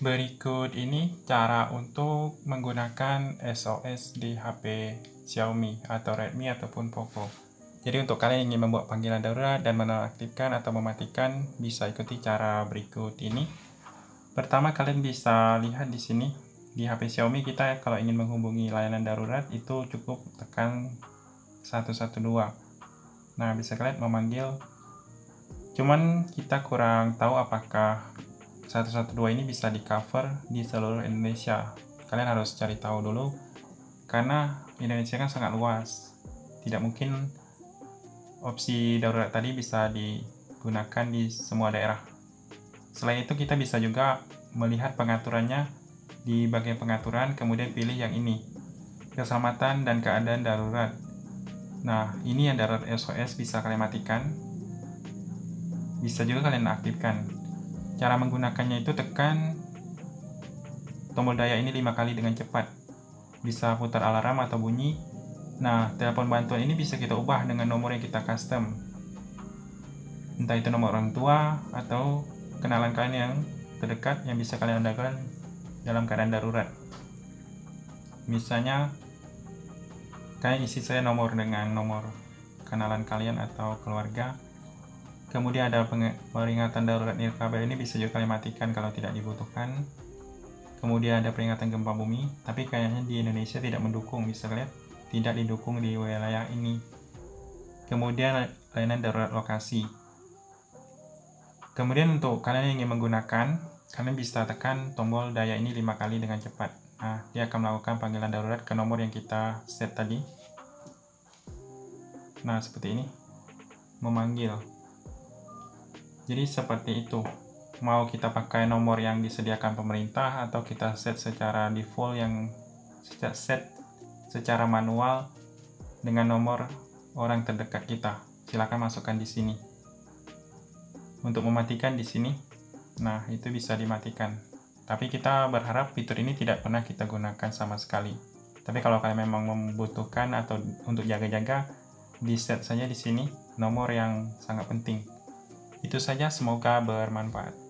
Berikut ini cara untuk menggunakan SOS di HP Xiaomi atau Redmi ataupun Poco. Jadi untuk kalian yang ingin membuat panggilan darurat dan menonaktifkan atau mematikan bisa ikuti cara berikut ini. Pertama kalian bisa lihat di sini di HP Xiaomi kita kalau ingin menghubungi layanan darurat itu cukup tekan 112. Nah, bisa kalian memanggil cuman kita kurang tahu apakah 112 ini bisa di cover di seluruh Indonesia. Kalian harus cari tahu dulu karena Indonesia kan sangat luas. Tidak mungkin opsi darurat tadi bisa digunakan di semua daerah. Selain itu kita bisa juga melihat pengaturannya di bagian pengaturan kemudian pilih yang ini. Keselamatan dan keadaan darurat. Nah, ini yang darurat SOS bisa kalian matikan. Bisa juga kalian aktifkan Cara menggunakannya itu tekan tombol daya ini lima kali dengan cepat. Bisa putar alarm atau bunyi. Nah, telepon bantuan ini bisa kita ubah dengan nomor yang kita custom. Entah itu nomor orang tua atau kenalan kalian yang terdekat yang bisa kalian andalkan dalam keadaan darurat. Misalnya, kalian isi saya nomor dengan nomor kenalan kalian atau keluarga Kemudian ada peringatan darurat nirkabel ini bisa juga kalian matikan kalau tidak dibutuhkan. Kemudian ada peringatan gempa bumi, tapi kayaknya di Indonesia tidak mendukung, bisa lihat tidak didukung di wilayah ini. Kemudian layanan darurat lokasi. Kemudian untuk kalian yang ingin menggunakan, kalian bisa tekan tombol daya ini lima kali dengan cepat. Nah, dia akan melakukan panggilan darurat ke nomor yang kita set tadi. Nah, seperti ini. Memanggil. Jadi seperti itu. Mau kita pakai nomor yang disediakan pemerintah atau kita set secara default yang set secara manual dengan nomor orang terdekat kita. Silakan masukkan di sini. Untuk mematikan di sini, nah itu bisa dimatikan. Tapi kita berharap fitur ini tidak pernah kita gunakan sama sekali. Tapi kalau kalian memang membutuhkan atau untuk jaga-jaga, di set saja di sini nomor yang sangat penting. Itu saja, semoga bermanfaat.